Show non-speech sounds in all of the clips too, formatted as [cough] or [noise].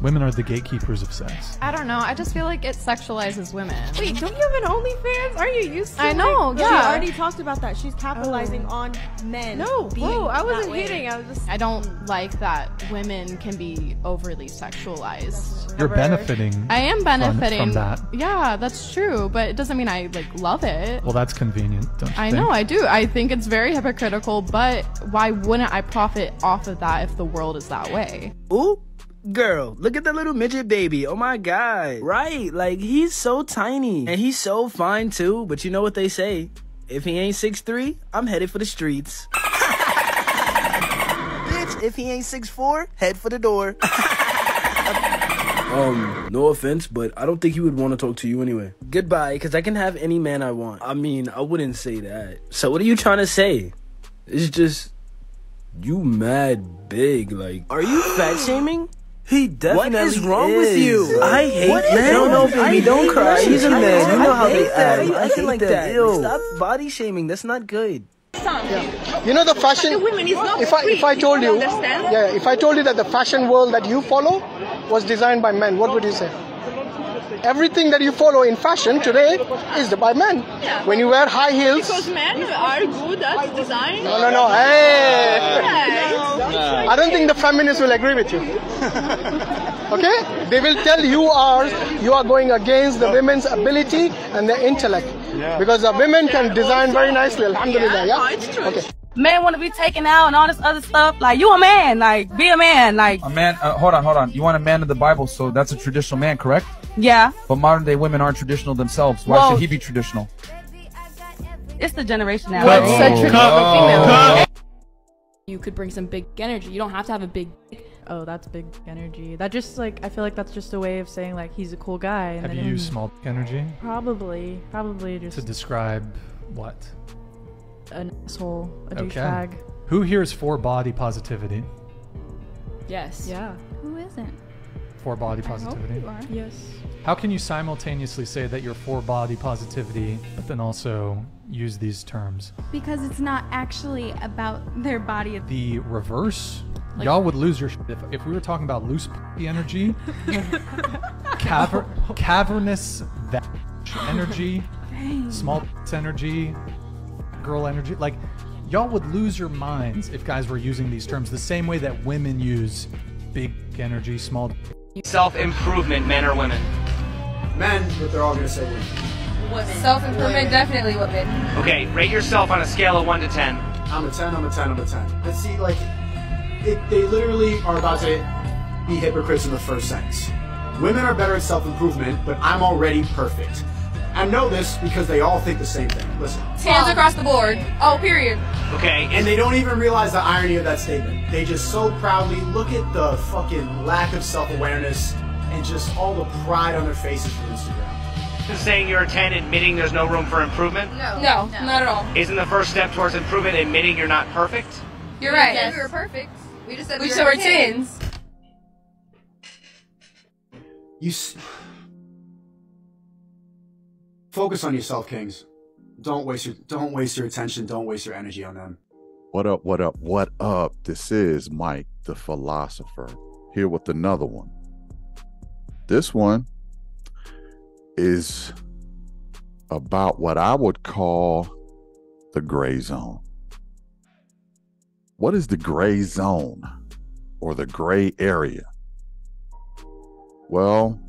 Women are the gatekeepers of sex. I don't know. I just feel like it sexualizes women. Wait, don't you have an OnlyFans? Are you used to I know, like- yeah. She already talked about that. She's capitalizing Oh. on men. No, being whoa, I wasn't way. hating. I was just. I don't like that women can be overly sexualized. You're benefiting. I am from- benefiting from that. Yeah, that's true, but it doesn't mean I like love it. Well, that's convenient, don't you I think? know, I do. I think it's very hypocritical, but why wouldn't I profit off of that if the world is that way? Ooh, girl, look at that little midget baby. Oh my god. Right, like he's so tiny. And he's so fine too, but you know what they say. If he ain't 6'3, I'm headed for the streets. Bitch, if he ain't 6'4, head for the door. um, no offense, but I don't think he would want to talk to you anyway. Goodbye, because I can have any man I want. I mean, I wouldn't say that. So what are you trying to say? It's just you mad big. Like, are you fat shaming? He definitely What is wrong with you? I hate What is men. wrong No, with no, you? baby, don't I cry. hate He's a men. man. You know how they act. Why I acting hate like that. that? Ew. Ew. Stop body shaming. That's not good. You know the fashion. if I if I told you, yeah, if I told you that the fashion world that you follow was designed by men, what would you say? Everything that you follow in fashion today is by men. When you wear high heels. Because men are good at design. No, no, no. Hey. I don't think the feminists will agree with you. [laughs] okay? They will tell you are you are going against the women's ability and their intellect. Yeah. Because the women can design very nicely, alhamdulillah. Yeah? it's true Okay. Men want to be taken out and all this other stuff. Like you a man, like be a man, like A man, uh, hold on, hold on. You want a man of the Bible, so that's a traditional man, correct? yeah. But modern day women aren't traditional themselves. Why Well- should he be traditional? It's the generation now. What's a traditional female? Oh. You could bring some big energy. You don't have to have a big. Oh, that's big energy. That just like I feel like that's just a way of saying like he's a cool guy. And Have then you used small energy Probably, probably just to describe what? An asshole, a Okay. douchebag. Who here is for body positivity? Yes. Yeah. Who isn't? For body I hope positivity? you are. Yes. How can you simultaneously say that you're for body positivity, but then also use these terms? Because it's not actually about their body. The reverse? Like- Y'all would lose your shit if, if we were talking about loose p- energy, [laughs] caver- cavernous va- energy, Dang. small p- energy, girl energy. Like, y'all would lose your minds if guys were using these terms the same way that women use big energy, small. Self improvement, men or women? Men, but they're all gonna say women. Self improvement, definitely women. Okay, rate yourself on a scale of 1 to 10. I'm a 10, I'm a 10, I'm a 10. But see, like, it, they literally are about to be hypocrites in the first sentence. Women are better at self improvement, but I'm already perfect. I know this because they all think the same thing. Listen. Hands across the board. Oh, period. Okay, And they don't even realize the irony of that statement. They just so proudly look at the fucking lack of self awareness and just all the pride on their faces from Instagram. saying you're a 10 admitting there's no room for improvement? No. No, not at all. Isn't the first step towards improvement admitting you're not perfect? You're right. Yes. We were perfect. We just said We we, said were we're tens. You s- focus on yourself, Kings. Don't waste your don't waste your attention. Don't waste your energy on them. What up, what up, what up? This is Mike, the philosopher, here with another one. This one is about what I would call the gray zone. What is the gray zone or the gray area? Well,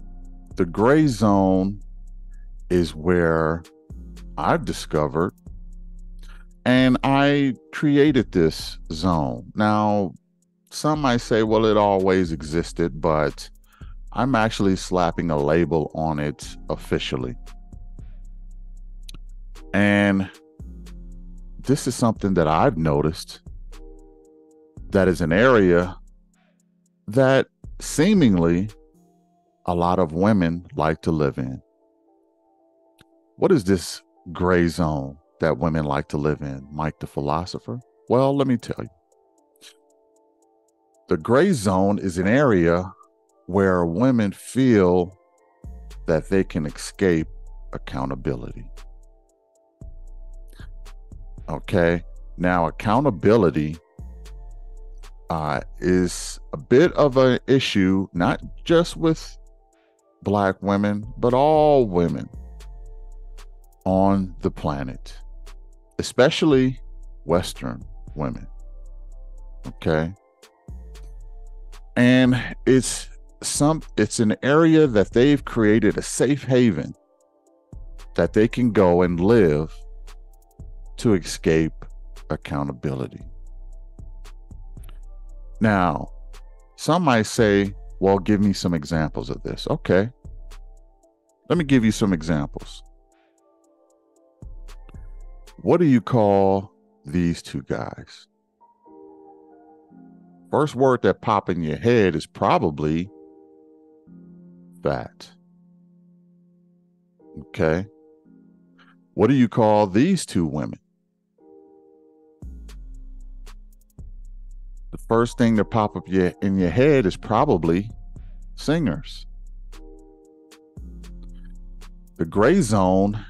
the gray zone is where I've discovered and I created this zone. Now, some might say, well, it always existed, but I'm actually slapping a label on it officially. And this is something that I've noticed that is an area that seemingly a lot of women like to live in. What is this gray zone that women like to live in, Mike the philosopher? Well, let me tell you. The gray zone is an area where women feel that they can escape accountability. Okay. Now, accountability uh, is a bit of an issue, not just with black women, but all women on the planet, especially Western women. Okay. And it's some it's an area that they've created a safe haven that they can go and live to escape accountability. Now, some might say, well, give me some examples of this. Okay. Let me give you some examples. What do you call these two guys? First word that pop in your head is probably fat. Okay. What do you call these two women? The first thing that pop up your, in your head is probably singers. The gray zone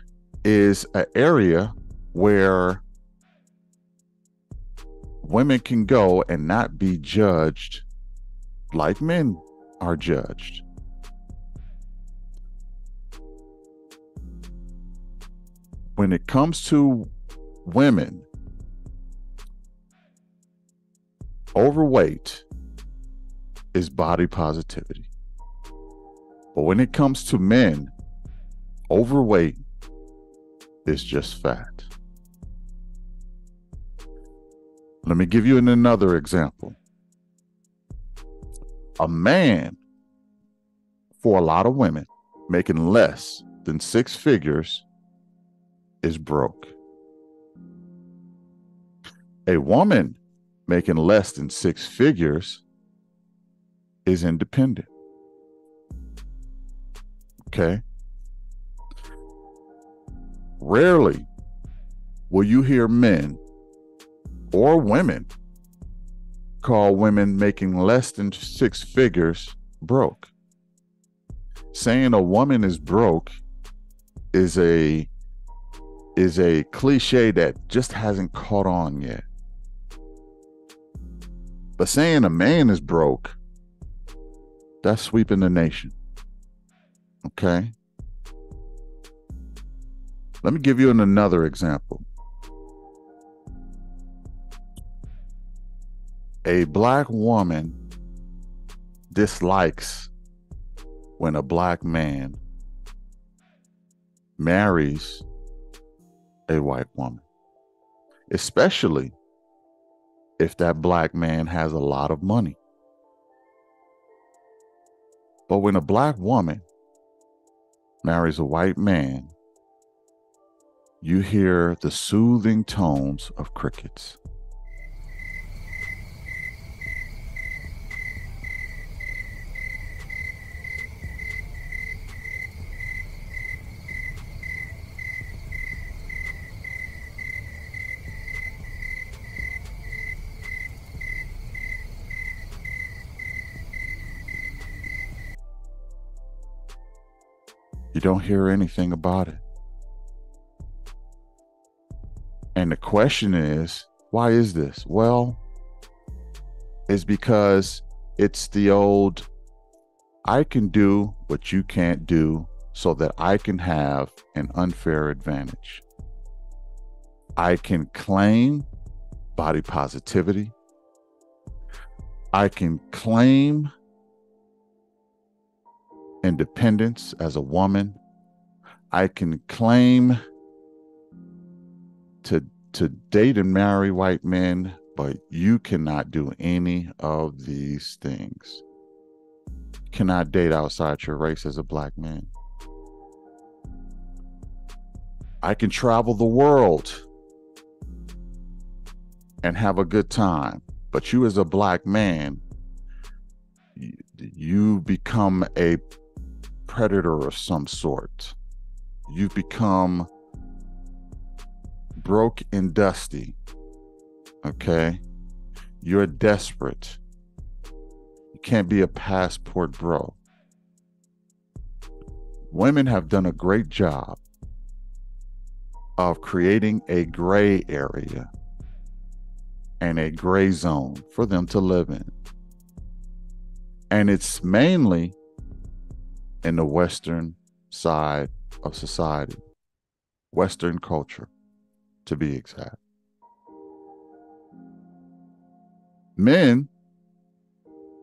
is an area where women can go and not be judged like men are judged. When it comes to women, overweight is body positivity. But when it comes to men, overweight is just fat. Let me give you an, another example. A man, for a lot of women, making less than six figures is broke. A woman making less than six figures is independent. Okay. Rarely will you hear men or women call women making less than six figures broke. Saying a woman is broke is a is a cliche that just hasn't caught on yet. But saying a man is broke, that's sweeping the nation. Okay? Let me give you an, another example. A black woman dislikes when a black man marries a white woman, especially if that black man has a lot of money. But when a black woman marries a white man, you hear the soothing tones of crickets. You don't hear anything about it. And the question is, why is this? Well, it's because it's the old I can do what you can't do so that I can have an unfair advantage. I can claim body positivity. I can claim independence as a woman. I can claim to to date and marry white men, but you cannot do any of these things. You cannot date outside your race as a black man. I can travel the world and have a good time, but you as a black man, you, you become a predator of some sort. You've become broke and dusty. Okay? You're desperate. You can't be a passport bro. Women have done a great job of creating a gray area and a gray zone for them to live in. And it's mainly in the Western side of society, Western culture, to be exact. Men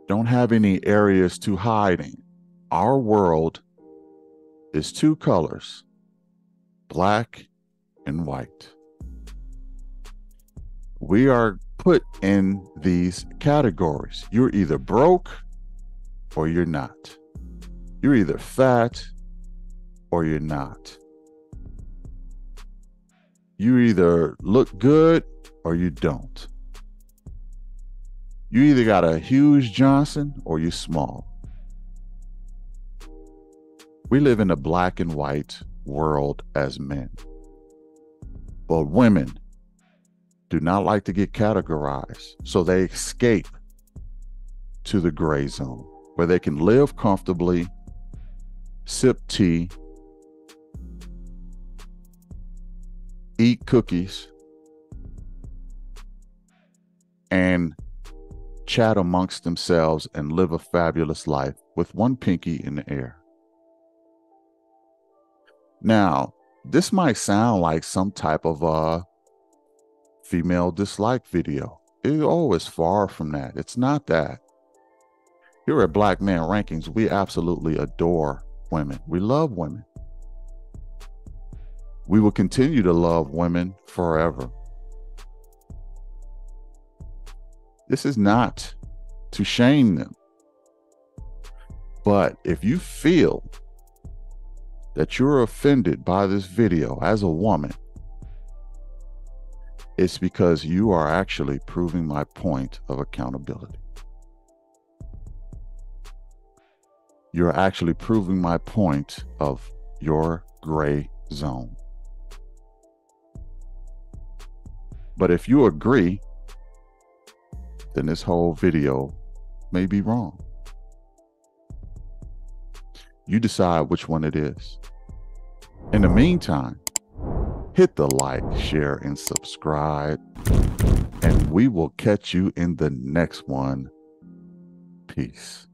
don't have any areas to hide in. Our world is two colors black and white. We are put in these categories. You're either broke or you're not. You're either fat or you're not. You either look good or you don't. You either got a huge Johnson or you're small. We live in a black and white world as men. But women do not like to get categorized, so they escape to the gray zone where they can live comfortably, sip tea, eat cookies, and chat amongst themselves and live a fabulous life with one pinky in the air. Now, this might sound like some type of a female dislike video. It, oh, far from that. It's not that. Here at Black Man Rankings, we absolutely adore women. We love women. We will continue to love women forever. This is not to shame them. But if you feel that you're offended by this video as a woman, it's because you are actually proving my point of accountability. You're actually proving my point of your gray zone. But if you agree, then this whole video may be wrong. You decide which one it is. In the meantime, hit the like, share, and subscribe. And we will catch you in the next one. Peace.